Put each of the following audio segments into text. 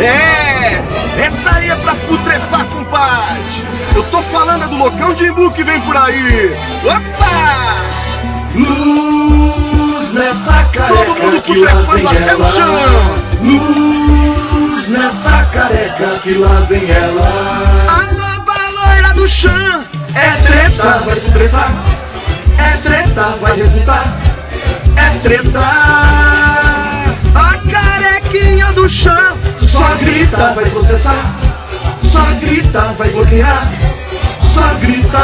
É, essa aí é pra putrefar, compadre. Eu tô falando é do loucão de Imbu que vem por aí. Opa! Luz nessa careca Todo mundo putrefando até o chão. Luz nessa careca que lá vem ela. A nova loira do chão. É treta, vai se tretar. É treta, vai refutar. É treta. A carequinha do chão. Grita, vai processar. Só grita, vai bloquear. Só grita.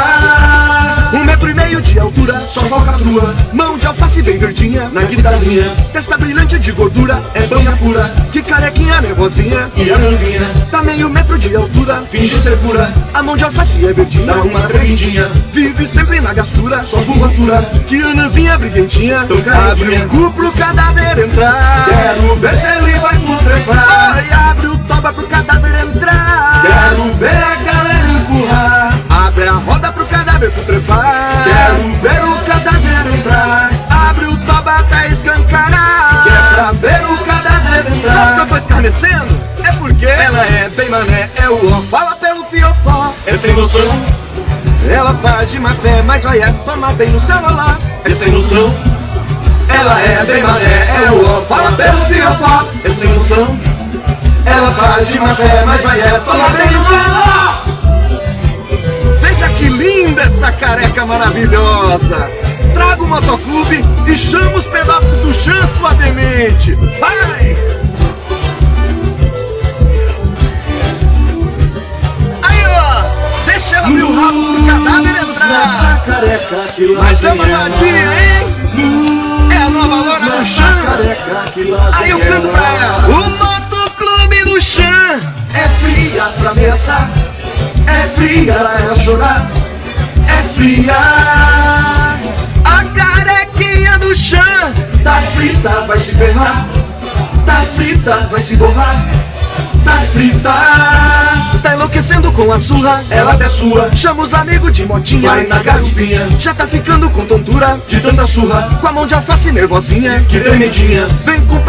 Um metro e meio de altura. Só falcatrua Mão de alface bem verdinha. na guitarrinha. Testa brilhante de gordura. É banha pura Que carequinha nervosinha. e a mãozinha Tá meio metro de altura. finge ser pura. A mão de alface é verdinha. Dá uma tremidinha. Vive sempre na gastura. Só curvatura. Que anãzinha briguentinha. Tão carequinha. Abre o cu pro cadáver entrar. Quero ver se ele vai putrefar. Toba pro cadáver entrar. Quero ver a galera empurrar. Abre a roda pro cadáver putrefar. Quero ver o cadáver entrar. Abre o toba até escancarar. Que é pra ver o cadáver Sabe que eu entrar. tô escarnecendo? É porque ela é bem mané, é o ó. Fala pelo fiofó. É sem noção, Ela faz de má fé, mas vai é tomar bem no celular. é sem noção. Ela é bem mané, é o ó. Fala pelo fiofó. É sem noção. Ela faz de má fé, mas vai é tomar bem celular. Veja que linda essa careca maravilhosa. Traga o motoclube e chama os pedaços do chão, sua demente. Vai! Aí, ó. Deixa ela ver o rabo do cadáver entrar. careca que lá Mas é uma ela. modinha, hein? É a nova loura do chão. Aí eu canto pra ela. O fria pra ameaçar. É fria pra chorar. É fria. A carequinha do chão. Tá frita, vai se ferrar. Tá frita, vai se borrar. Tá frita. Tá enlouquecendo com a surra. Ela até sua. Chama os amigos de motinha. Vai na garupinha. Já tá ficando com tontura. De tanta surra. Com a mão de alface nervosinha. Que tremedinha. Vem com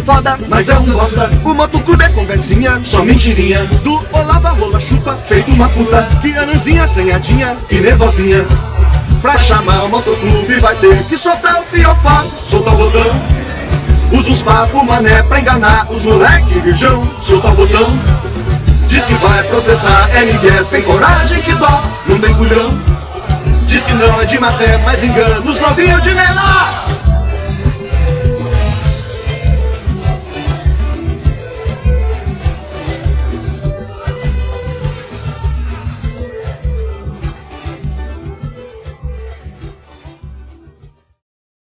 ser foda. Mas é um bosta. O motoclube é conversinha. Só mentirinha. Do Olava rola chupa. Feito uma puta. Que anãzinha assanhadinha. E nervosinha. Pra chamar o motoclube vai ter que soltar o fiofó. Solta o botão. Usa uns papo mané pra enganar os moleque virgão. Solta o botão. Diz que vai processar. É Miguel sem coragem que dó. Não tem culhão. Diz que não é de má fé, mas engana os novinhos de menor.